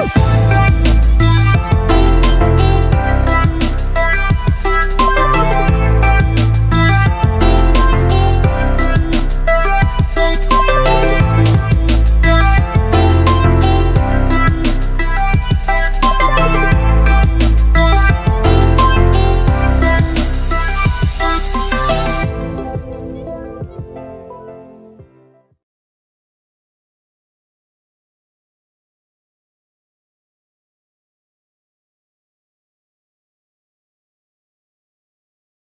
Oh.